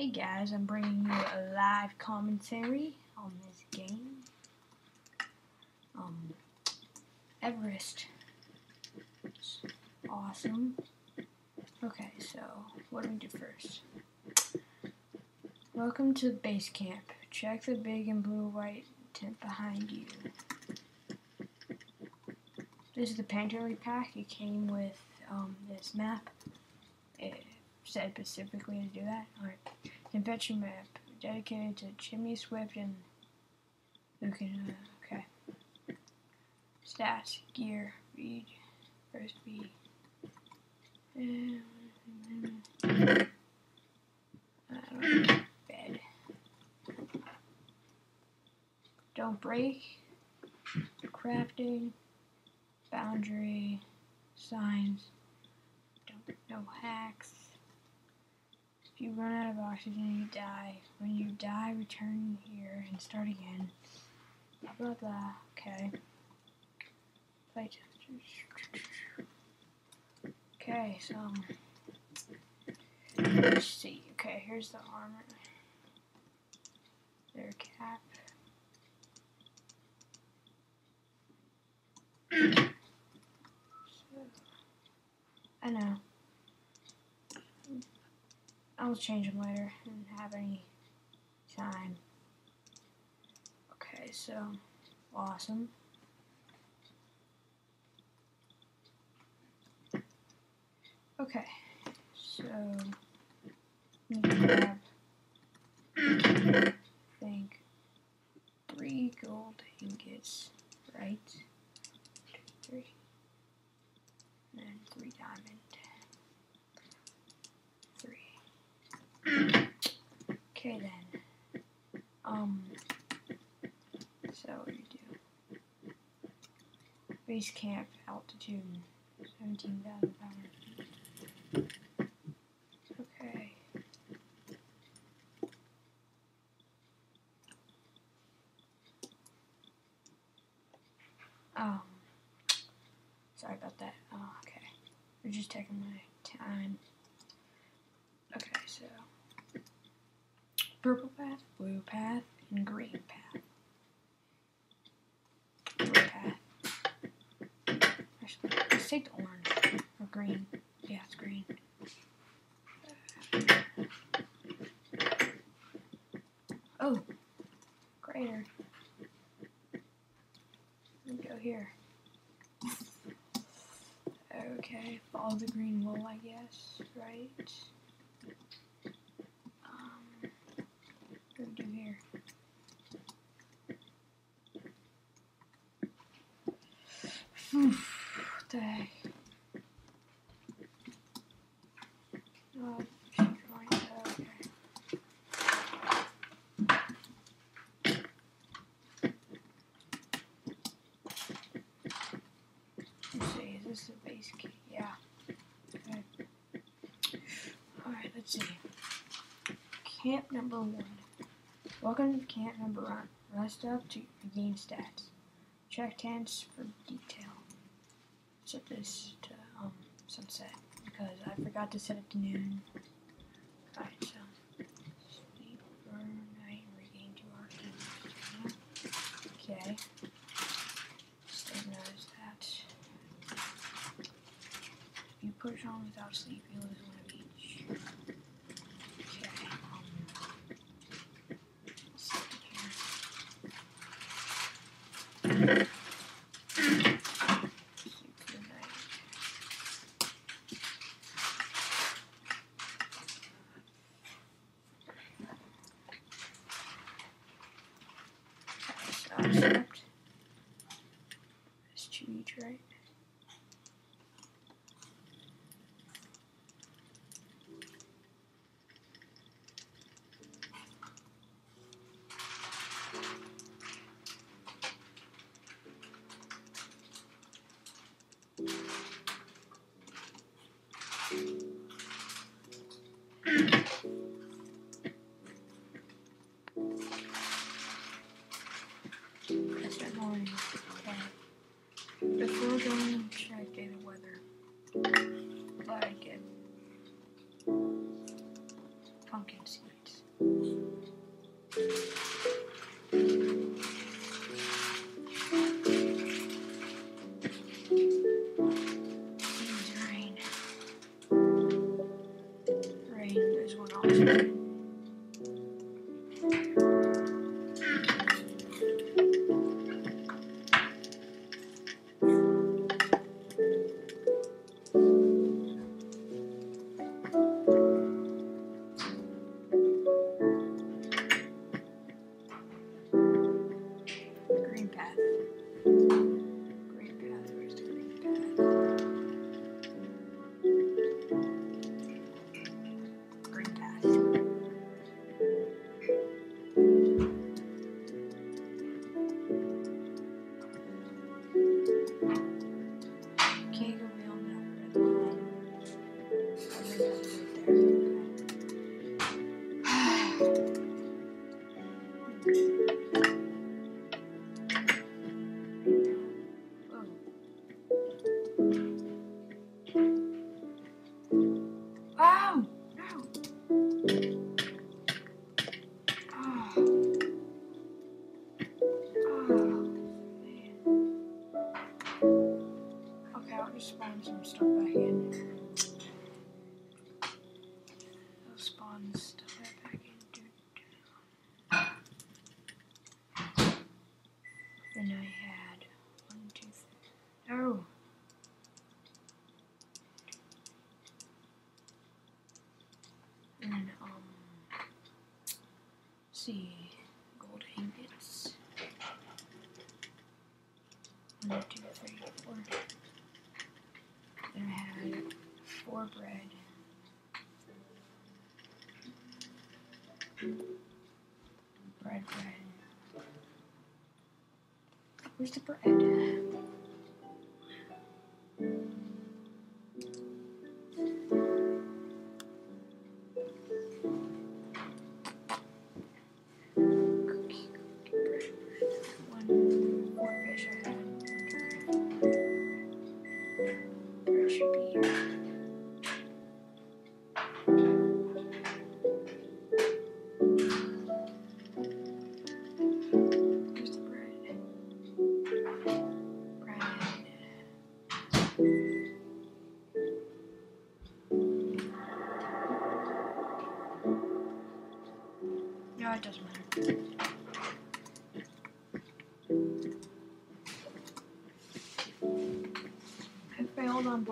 Hey guys, I'm bringing you a live commentary on this game. Um, Everest. It's awesome. Okay, so what do we do first? Welcome to base camp. Check the big and blue white tent behind you. This is the Painterly pack. It came with um, this map. It said specifically to do that. Alright. Adventure map dedicated to Chimney Swift and who can uh, okay. Stats, gear, read, first B. Bed. Don't break. Crafting. Boundary. Signs. Don't no hacks. You run out of oxygen, you die. When you die, return here and start again. Blah blah blah. Okay. Fight. Okay, so let's see. Okay, here's the armor. Their cap. So, I know. I'll change them later and have any time. Okay, so awesome. Okay, so we grab I think three gold ingots, right? Three, and three diamond. Three. Okay then. Um. So you do? Base camp altitude seventeen thousand. Okay. Um. Sorry about that. Oh, okay. We're just taking my time. Okay, so purple path, blue path, and green path. Blue path. Actually, let's take the orange or green. Yeah, it's green. Oh, crater. Let go here. Okay, follow the green wool, I guess, right? Um, what do we do here? Phew, what the heck? Oh, she's right, okay. Let's see, is this the base key? Yeah. Okay. Alright, let's see. Camp number one. Welcome to camp number one. Rest up to regain stats. Check tents for detail. Set this to um, sunset because I forgot to set it to noon. Alright, so sleep for night and regain two hours. Okay. Stabilize that. If you push on without sleep, you lose Thank you. うん。See, gold ingots. One, two, three, four. Then I had four bread. Bread, bread. Where's the bread?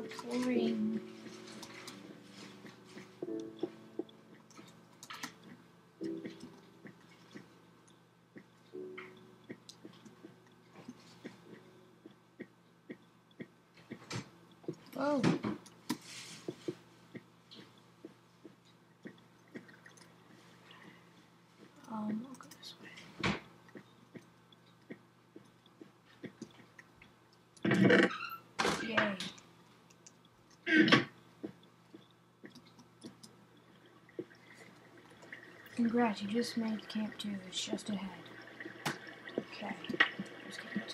Failed on parkouring. Whoa. Um, I'll go this way. Yay. Congrats, you just made Camp 2. It's just ahead. Okay. Here's Camp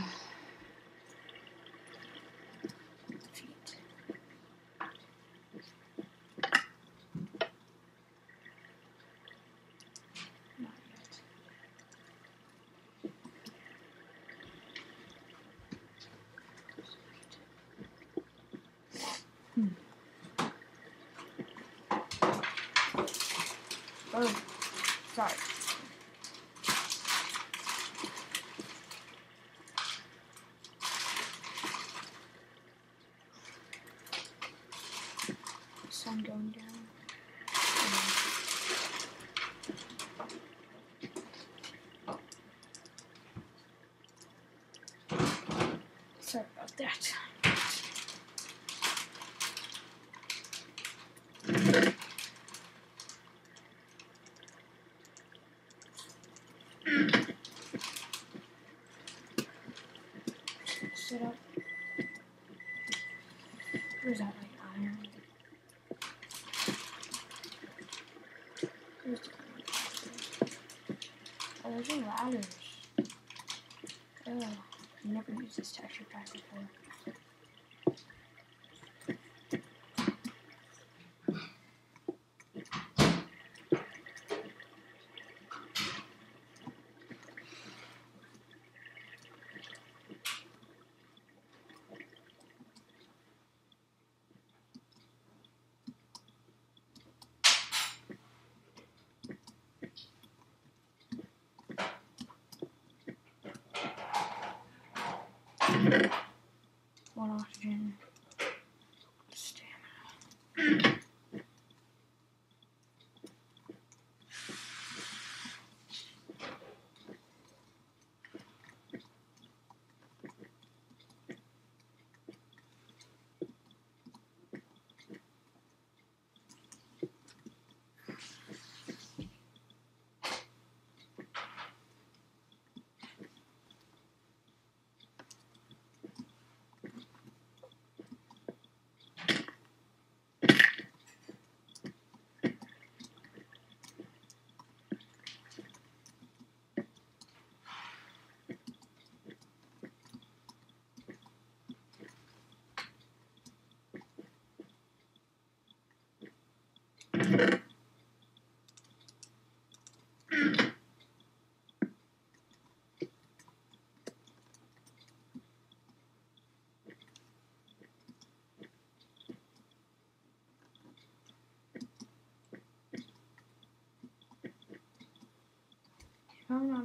2. Oh, sorry. Sun going down. Sorry about that. Sit up. Where's that like iron? Where's the Oh, those are ladders. Oh, I never used this texture pack before. Mm-hmm.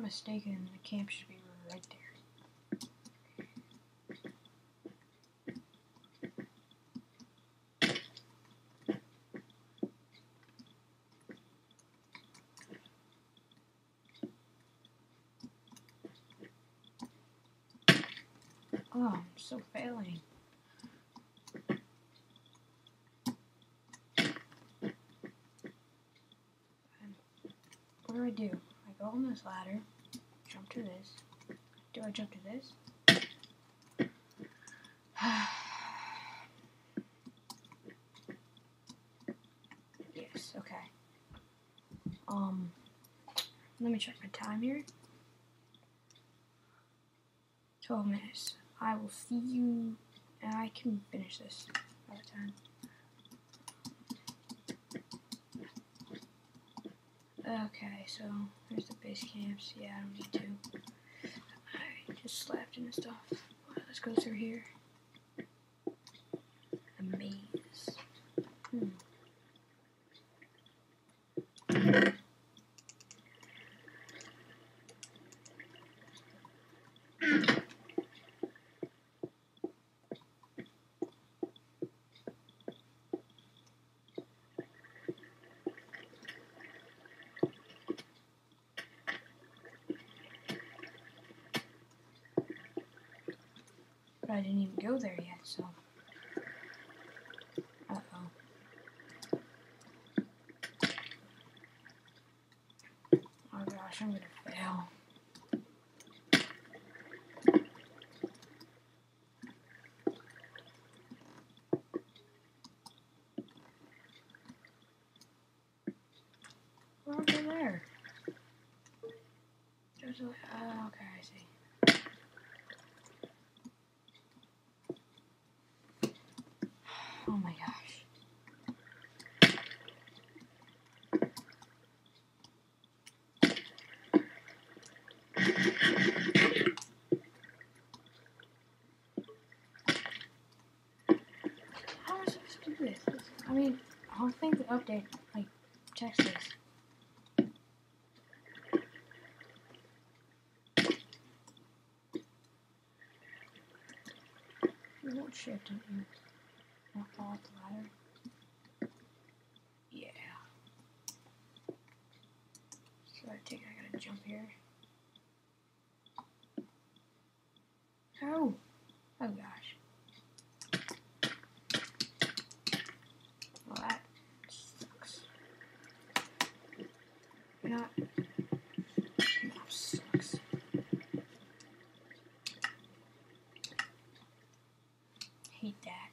mistaken, the camp should be right there. Oh, I'm so failing. What do I do? I go on this ladder, to this. Do I jump to this? yes, okay. Um, let me check my time here. 12 minutes. I will see you, and I can finish this by the time. Okay, so there's the base camps. Yeah, I don't need to. I just slapped in and stuff. Let's go through here. But I didn't even go there yet, so. Uh oh. Gosh, I'm gonna fail. We're over there. There's a, oh, okay, I see. Oh my gosh. How am I supposed to do this? This- I mean, I don't think the update this. You won't shift and you not fall off the ladder. Yeah. So I think I gotta jump here. Oh! Oh gosh. Well, that sucks. You're not. Sucks. Hate that.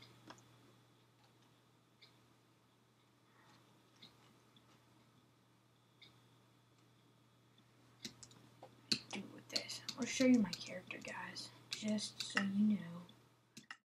Do with this. I'll show you my character, guys, just so you know.